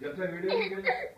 जब से वीडियो नहीं